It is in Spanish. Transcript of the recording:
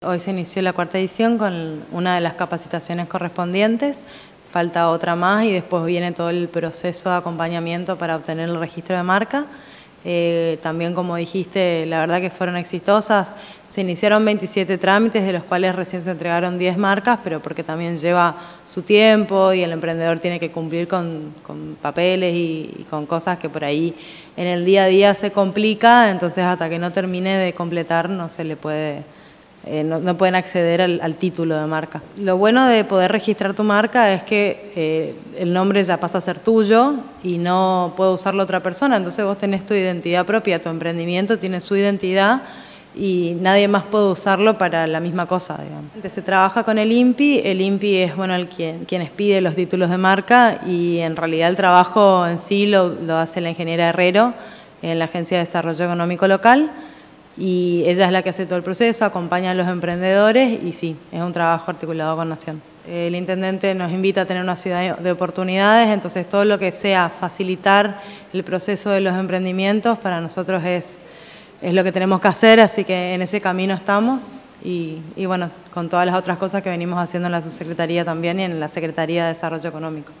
Hoy se inició la cuarta edición con una de las capacitaciones correspondientes, falta otra más y después viene todo el proceso de acompañamiento para obtener el registro de marca. Eh, también, como dijiste, la verdad que fueron exitosas. Se iniciaron 27 trámites, de los cuales recién se entregaron 10 marcas, pero porque también lleva su tiempo y el emprendedor tiene que cumplir con, papeles y, y, con cosas que por ahí en el día a día se complica, entonces hasta que no termine de completar no se le puede eh, no, pueden acceder al, título de marca. Lo bueno de poder registrar tu marca es que eh, el nombre ya pasa a ser tuyo y no puede usarlo otra persona, entonces vos tenés tu identidad propia, tu emprendimiento tiene su identidad y nadie más puede usarlo para la misma cosa. Digamos. Se trabaja con el INPI, el INPI es bueno el quien, quienes pide los títulos de marca y en realidad el trabajo en sí lo, lo hace la ingeniera Herrero en la Agencia de Desarrollo Económico Local y ella es la que hace todo el proceso, acompaña a los emprendedores y sí, es un trabajo articulado con Nación. El intendente nos invita a tener una ciudad de oportunidades, entonces todo lo que sea facilitar el proceso de los emprendimientos para nosotros es, es lo que tenemos que hacer, así que en ese camino estamos y, y bueno, con todas las otras cosas que venimos haciendo en la subsecretaría también y en la Secretaría de Desarrollo Económico.